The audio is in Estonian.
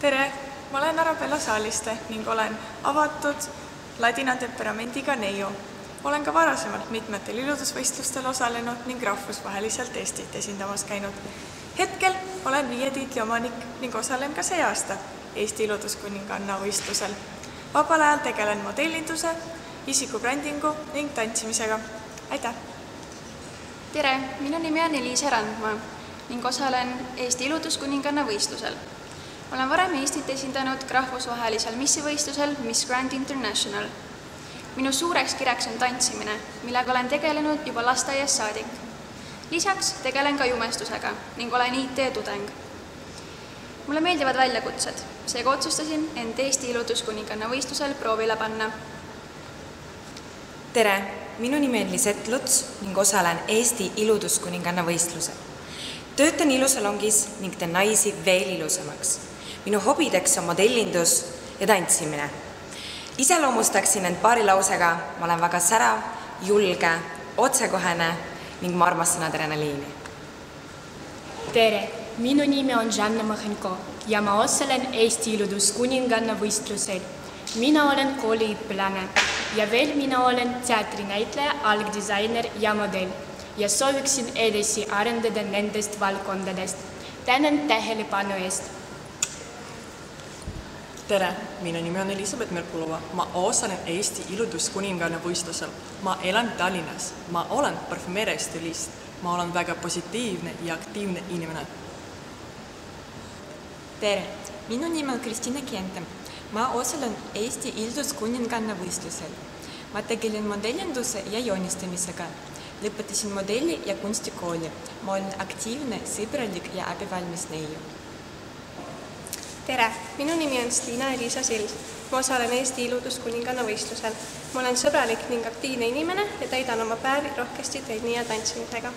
tere, ma olen Arabella Saaliste ning olen avatud ladina temperamendiga neiu. olen ka varasemalt mitmetel iludusvõistlustel osalenud ning rahvusvaheliselt Eestit esindamas käinud. hetkel olen viie tiitli omanik ning osalen ka see aasta Eesti iluduskuninganna võistlusel. vabal ajal tegelen modellinduse, isikubrändingu ning tantsimisega. aitäh! tere, minu nimi on Eliise Randma ning osalen Eesti iluduskuninganna võistlusel. Olen varem Eestit esindanud rahvusvahelisel missivõistlusel Miss Grand International. minu suureks kireks on tantsimine, millega olen tegelenud juba lasteaiast saadik. lisaks tegelen ka jumestusega ning olen IT-tudeng. mulle meeldivad väljakutsed, seega otsustasin end Eesti iluduskuninganna võistlusel proovile panna. tere, minu nimi on Lisett Luts ning osalen Eesti iluduskuninganna võistlusel. töötan ilusalongis ning teen naisi veel ilusamaks. Minu hobideks on modellindus ja tantsimine. iseloomustaksin end paari lausega, ma olen väga särav, julge, otsekohene ning ma armastan adrenaliini. tere, minu nimi on Žanna Mahenko ja ma osalen Eesti iluduskuninganna võistlusel. mina olen kooliõpilane ja veel mina olen teatrinäitleja, algdisainer ja modell ja sooviksin edasi arendada nendest valdkondadest. tänan tähelepanu eest. Tere, minu nimi on Elizabeth Merkulova, ma osalen Eesti iluduskuninganna võistlusel. ma elan Tallinnas, ma olen parfümeeriastilist, ma olen väga positiivne ja aktiivne inimene. tere, minu nimi on Kristina Kente ma osalen Eesti iluduskuninganna võistlusel. ma tegelen modellinduse ja joonistamisega. lõpetasin modelli ja kunstikooli. ma olen aktiivne, sõbralik ja abivalmis neiu. Tere, minu nimi on Stiina-Liisa Sild. ma osalen Eesti iluduskuninganna võistlusel. ma olen sõbralik ning aktiivne inimene ja täidan oma päevi rohkesti trenni ja tantsimisega